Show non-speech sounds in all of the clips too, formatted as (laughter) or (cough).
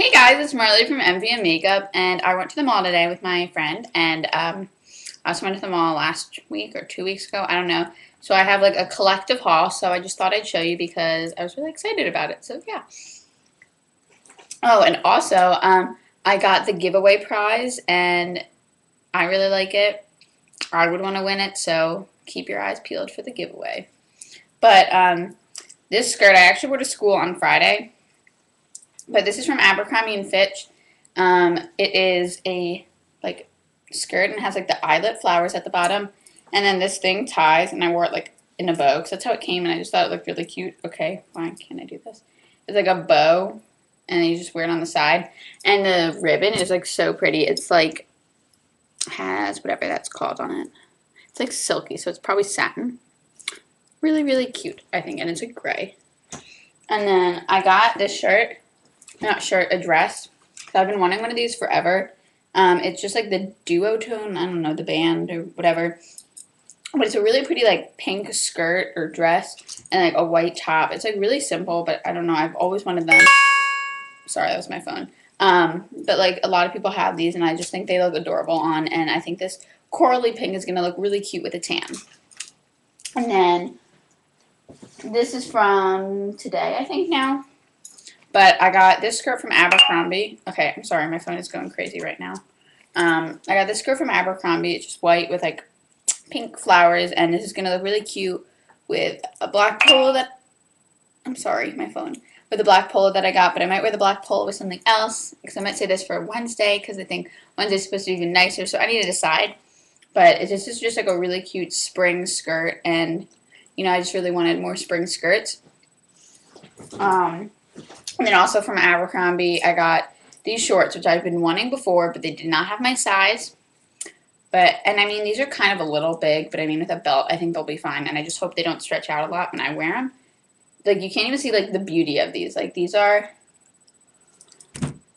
Hey guys, it's Marley from MVM Makeup, and I went to the mall today with my friend, and um, I also went to the mall last week or two weeks ago, I don't know. So I have like a collective haul, so I just thought I'd show you because I was really excited about it, so yeah. Oh, and also, um, I got the giveaway prize, and I really like it. I would want to win it, so keep your eyes peeled for the giveaway. But um, this skirt, I actually wore to school on Friday, but this is from Abercrombie and Fitch. Um, it is a like skirt and has like the eyelet flowers at the bottom, and then this thing ties, and I wore it like in a bow because that's how it came, and I just thought it looked really cute. Okay, fine, can I do this? It's like a bow, and you just wear it on the side, and the ribbon is like so pretty. It's like has whatever that's called on it. It's like silky, so it's probably satin. Really, really cute, I think, and it's a gray. And then I got this shirt not shirt, a dress. I've been wanting one of these forever. Um, it's just like the duotone, I don't know, the band or whatever. But it's a really pretty like pink skirt or dress and like a white top. It's like really simple, but I don't know. I've always wanted them. Sorry, that was my phone. Um, but like a lot of people have these and I just think they look adorable on and I think this corally pink is going to look really cute with a tan. And then this is from today, I think now. But I got this skirt from Abercrombie. Okay, I'm sorry, my phone is going crazy right now. Um, I got this skirt from Abercrombie. It's just white with like pink flowers, and this is gonna look really cute with a black polo that. I'm sorry, my phone. With the black polo that I got, but I might wear the black polo with something else because I might say this for Wednesday because I think Wednesday's supposed to be even nicer. So I need to decide. But this is just like a really cute spring skirt, and you know I just really wanted more spring skirts. Um, and then also from Abercrombie, I got these shorts, which I've been wanting before, but they did not have my size. But, and I mean, these are kind of a little big, but I mean, with a belt, I think they'll be fine. And I just hope they don't stretch out a lot when I wear them. Like, you can't even see, like, the beauty of these. Like, these are,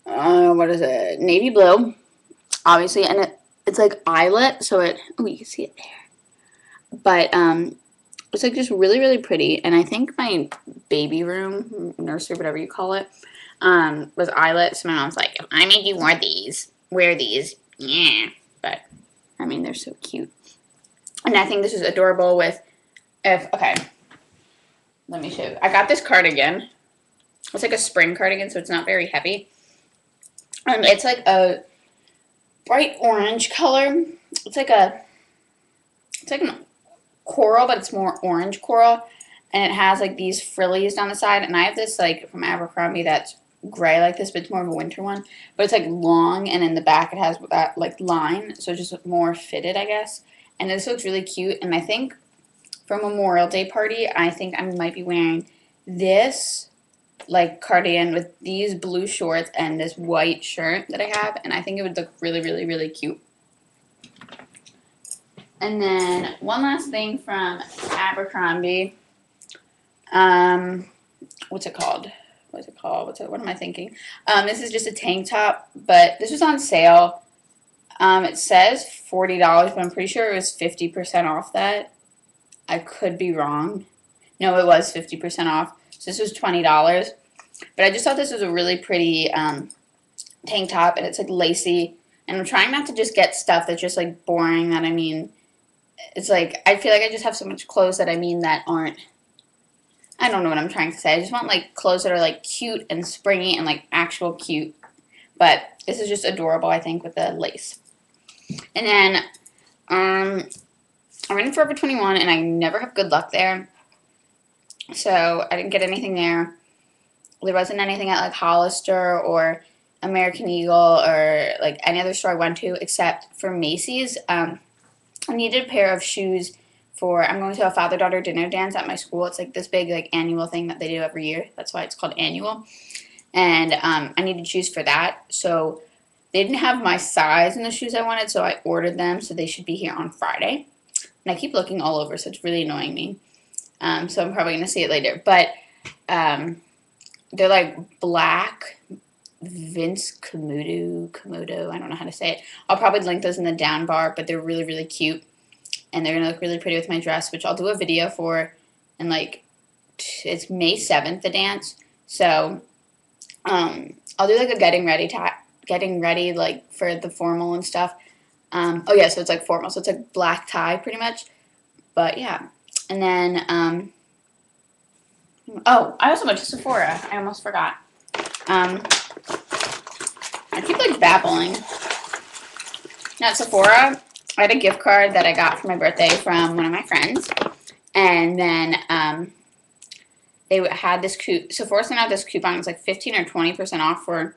uh, what is it? Navy blue, obviously. And it, it's, like, eyelet, so it, oh, you can see it there. But, um, it's like just really, really pretty. And I think my baby room, nursery, whatever you call it, um, was eyelet. So my mom's like, if I made you wear these, wear these. Yeah. But, I mean, they're so cute. And I think this is adorable with, if, okay, let me show you. I got this cardigan. It's like a spring cardigan, so it's not very heavy. Um, it's like a bright orange color. It's like a, it's like an coral, but it's more orange coral. And it has like these frillies down the side. And I have this like from Abercrombie that's gray like this, but it's more of a winter one. But it's like long and in the back it has that like line. So just more fitted, I guess. And this looks really cute. And I think for a Memorial Day party, I think I might be wearing this like cardigan with these blue shorts and this white shirt that I have. And I think it would look really, really, really cute. And then one last thing from Abercrombie. Um, what's it called? What's it called? What's it, what am I thinking? Um, this is just a tank top, but this was on sale. Um, it says $40, but I'm pretty sure it was 50% off that. I could be wrong. No, it was 50% off. So this was $20. But I just thought this was a really pretty um, tank top, and it's like lacy. And I'm trying not to just get stuff that's just like boring that I mean it's like I feel like I just have so much clothes that I mean that aren't I don't know what I'm trying to say. I just want like clothes that are like cute and springy and like actual cute. But this is just adorable, I think, with the lace. And then um I went in Forever 21 and I never have good luck there. So I didn't get anything there. There wasn't anything at like Hollister or American Eagle or like any other store I went to except for Macy's. Um, I needed a pair of shoes for I'm going to a father daughter dinner dance at my school. It's like this big like annual thing that they do every year. That's why it's called annual. And um, I needed shoes for that. So they didn't have my size in the shoes I wanted, so I ordered them. So they should be here on Friday. And I keep looking all over, so it's really annoying me. Um, so I'm probably gonna see it later. But um, they're like black Vince Camuto, Camuto, I don't know how to say it. I'll probably link those in the down bar, but they're really, really cute. And they're going to look really pretty with my dress, which I'll do a video for. And like, it's May 7th, the dance. So Um, I'll do like a getting ready tie, getting ready like for the formal and stuff. Um, oh yeah, so it's like formal, so it's like black tie pretty much. But yeah, and then um, oh, I also went to Sephora. I almost forgot. Um, I keep like babbling. Now Sephora, I had a gift card that I got for my birthday from one of my friends, and then um, they had this coup. Sephora sent out this coupon. It's like fifteen or twenty percent off for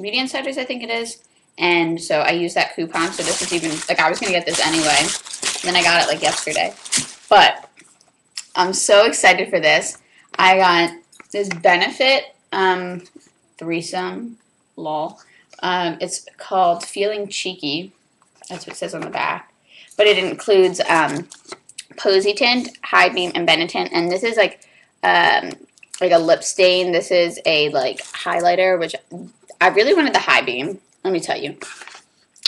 Beauty Insiders, I think it is. And so I used that coupon. So this is even like I was gonna get this anyway. then I got it like yesterday. But I'm so excited for this. I got this benefit um, threesome, lol. Um, it's called Feeling Cheeky. That's what it says on the back. But it includes um, Posietint, High Beam, and Benetint. And this is like um, like a lip stain. This is a like highlighter, which I really wanted the High Beam. Let me tell you.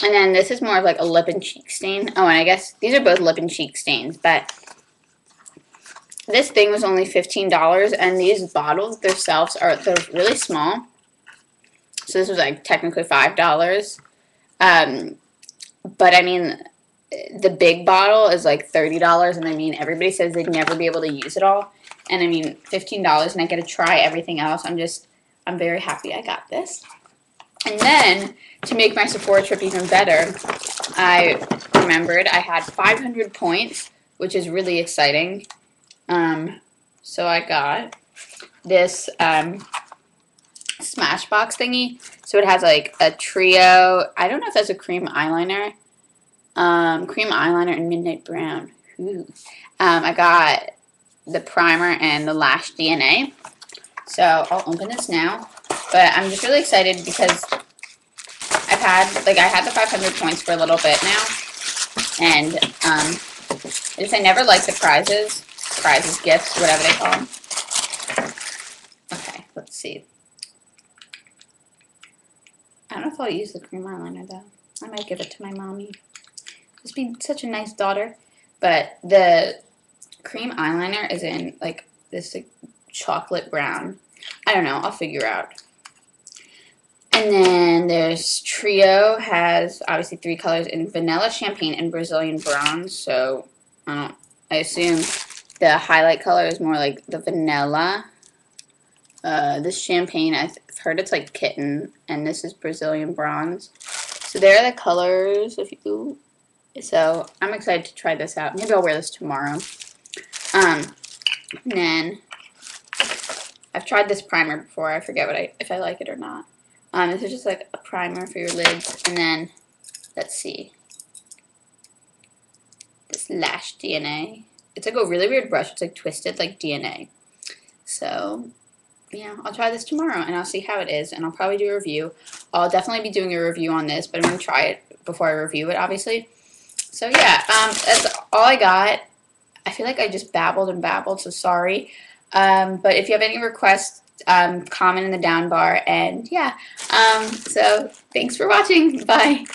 And then this is more of like a lip and cheek stain. Oh, and I guess these are both lip and cheek stains, but this thing was only $15 and these bottles themselves are they're really small. So this was like technically $5. Um, but I mean, the big bottle is like $30 and I mean, everybody says they'd never be able to use it all. And I mean, $15 and I get to try everything else. I'm just, I'm very happy I got this. And then, to make my Sephora trip even better, I remembered I had 500 points, which is really exciting. Um, so I got this um, Smashbox thingy. So it has like a trio. I don't know if that's a cream eyeliner. Um, cream eyeliner and midnight brown. Ooh. Um, I got the primer and the Lash DNA. So I'll open this now. But I'm just really excited because I've had, like, I had the 500 points for a little bit now. And, um, I just, I never liked the prizes prizes, gifts, whatever they call them. Okay, let's see. I don't know if I'll use the cream eyeliner though. I might give it to my mommy. Just being such a nice daughter. But the cream eyeliner is in like this like, chocolate brown. I don't know. I'll figure out. And then there's Trio has obviously three colors in vanilla, champagne, and Brazilian bronze. So I don't. I assume the highlight color is more like the vanilla. Uh, this champagne, I've heard it's like kitten, and this is Brazilian bronze. So there are the colors. If you, so I'm excited to try this out. Maybe I'll wear this tomorrow. Um, and then I've tried this primer before. I forget what I if I like it or not. Um, this is just like a primer for your lids, and then let's see, this Lash DNA it's like a really weird brush. It's like twisted like DNA. So yeah, I'll try this tomorrow and I'll see how it is and I'll probably do a review. I'll definitely be doing a review on this, but I'm going to try it before I review it, obviously. So yeah, um, that's all I got. I feel like I just babbled and babbled, so sorry. Um, but if you have any requests, um, comment in the down bar and yeah. Um, so thanks for watching. (laughs) Bye.